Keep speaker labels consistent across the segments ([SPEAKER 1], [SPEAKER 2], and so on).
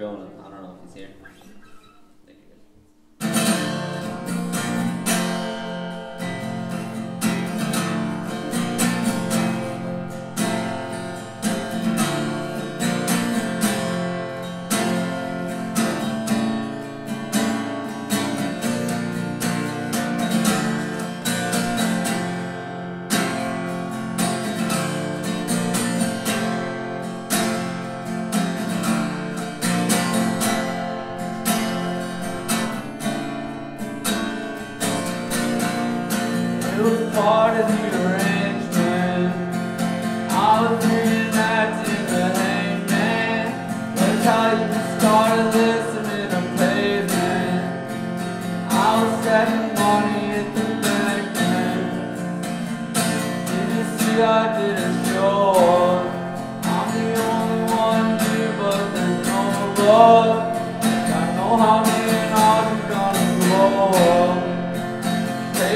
[SPEAKER 1] Jonah. I don't know if he's here.
[SPEAKER 2] Was part of the arrangement. I was reenacting the hangman. How you started listening to pavement. I was stacking money the bank. Did see I did show? I'm the only one here, but there's no love. I know how me and I'm gonna grow up.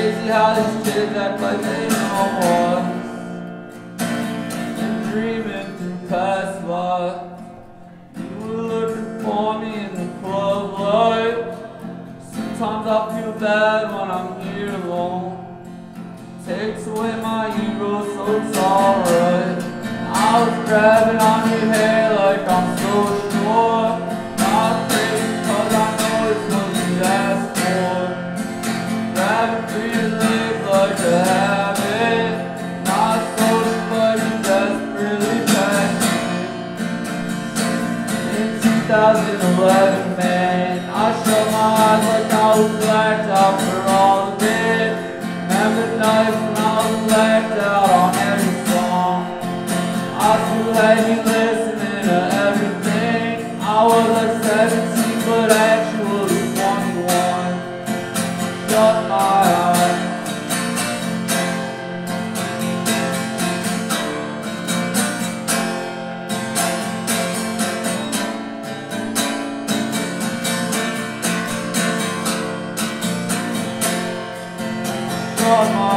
[SPEAKER 2] Crazy how these kids act like they know us. Been dreaming through past lives. You were looking for me in the club light. Sometimes I feel bad when I'm here alone. Takes away my ego, so it's alright. I was grabbing on your hair like I'm so sure. 2011, man, I shut my eyes I was blacked out for all of it. I blacked out on every song. I had you listening Shut my